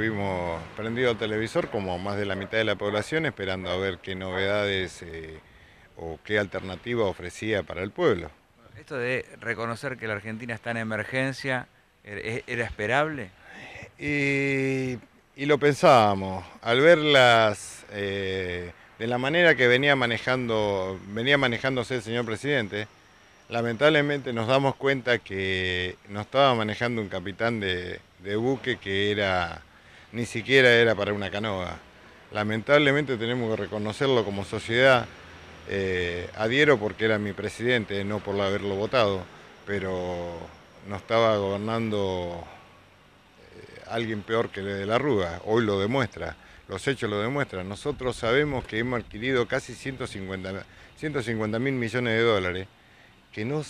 Estuvimos prendido el televisor como más de la mitad de la población esperando a ver qué novedades eh, o qué alternativa ofrecía para el pueblo. Esto de reconocer que la Argentina está en emergencia, ¿er- ¿era esperable? Y, y lo pensábamos, al verlas eh, de la manera que venía manejando, venía manejándose el señor presidente, lamentablemente nos damos cuenta que no estaba manejando un capitán de, de buque que era ni siquiera era para una canoa. Lamentablemente tenemos que reconocerlo como sociedad. Eh, adhiero porque era mi presidente, no por haberlo votado, pero no estaba gobernando eh, alguien peor que de la Rúa. Hoy lo demuestra, los hechos lo demuestran. Nosotros sabemos que hemos adquirido casi 150 mil millones de dólares, que no,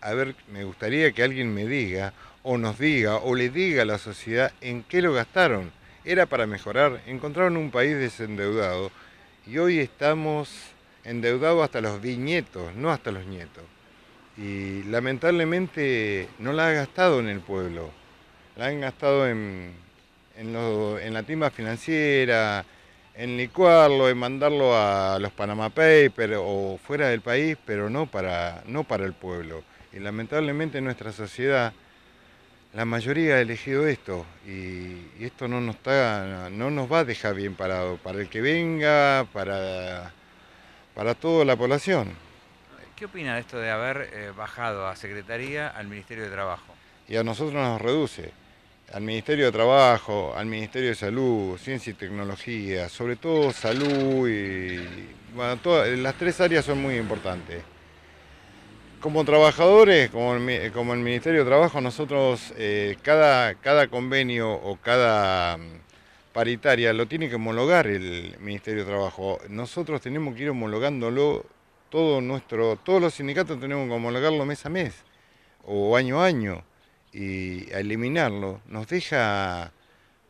a ver, me gustaría que alguien me diga, o nos diga, o le diga a la sociedad en qué lo gastaron era para mejorar, encontraron un país desendeudado y hoy estamos endeudados hasta los viñetos, no hasta los nietos. Y lamentablemente no la ha gastado en el pueblo, la han gastado en, en, la timba financiera, en licuarlo, en mandarlo a los Panama Papers o fuera del país, pero no para, no para el pueblo. Y lamentablemente nuestra sociedad la mayoría ha elegido esto y, y, esto no nos, está, no nos va a dejar bien parado para el que venga, para, para toda la población. ¿Qué opina de esto de haber eh, bajado a Secretaría al Ministerio de Trabajo? Y a nosotros nos reduce, al Ministerio de Trabajo, al Ministerio de Salud, Ciencia y Tecnología, sobre todo salud y bueno, todas, las tres áreas son muy importantes. Como trabajadores, como el, como el, Ministerio de Trabajo, nosotros eh, cada, cada, convenio o cada mm, paritaria lo tiene que homologar el Ministerio de Trabajo. Nosotros tenemos que ir homologándolo, todo nuestro, todos los sindicatos tenemos que homologarlo mes a mes o año a año y eliminarlo nos deja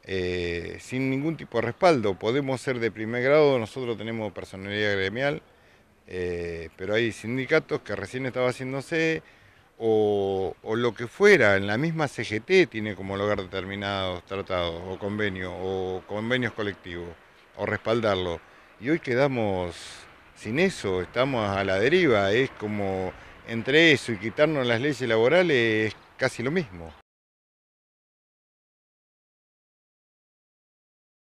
eh, sin ningún tipo de respaldo. Podemos ser de primer grado, nosotros tenemos personalidad gremial, eh, pero hay sindicatos que recién estaba haciéndose o, o, lo que fuera, en la misma CGT tiene como homologar determinados tratados o convenios o convenios colectivos o respaldarlo. Y hoy quedamos sin eso, estamos a la deriva, es como entre eso y quitarnos las leyes laborales es casi lo mismo.